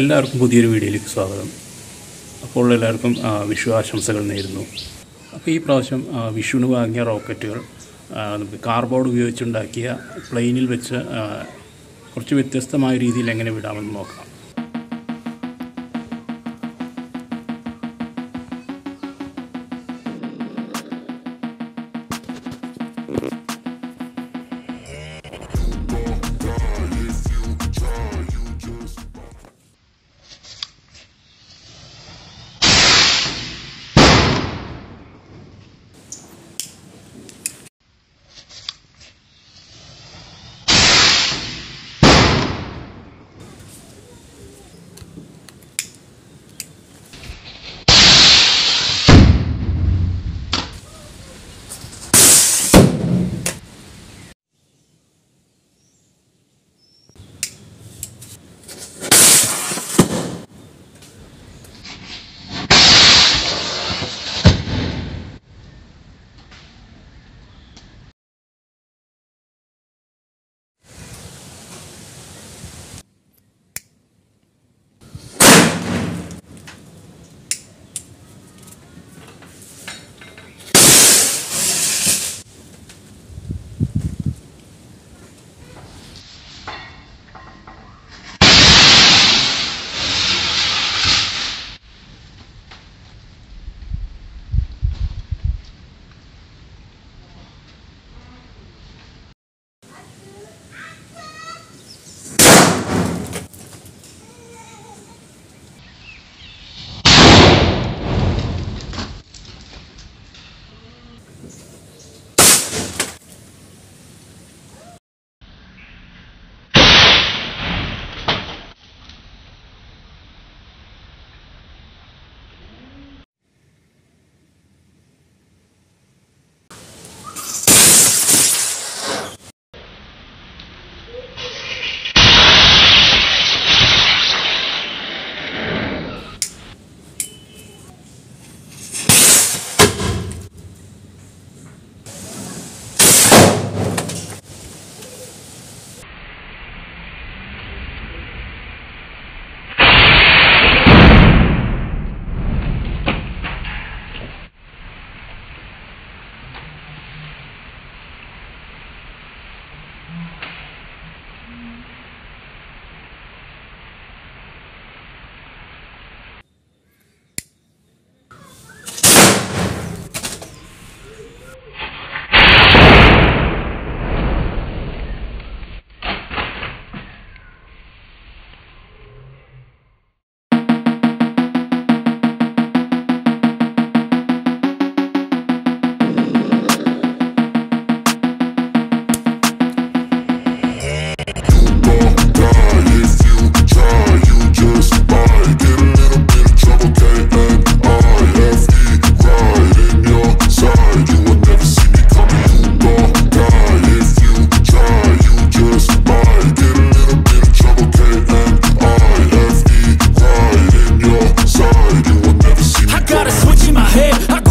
എല്ലാവർക്കും പുതിയൊരു വീഡിയോയിലേക്ക് സ്വാഗതം. അപ്പോൾ എല്ലാവർക്കും വിഷു ആശംസകൾ നേരുന്നു. അപ്പോൾ ഈ പ്രാവശ്യം വിഷുവിന് വാങ്ങിയ റോക്കറ്റുകൾ നമുക്ക് കാർബോർഡ് ഉപയോഗിച്ചുണ്ടാക്കിയ പ്ലെയിനിൽ വെച്ച് കുറച്ച് വ്യത്യസ്തമായ രീതിയിൽ എങ്ങനെ വിടാമെന്ന് നോക്കാം. Hey. I